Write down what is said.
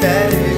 that is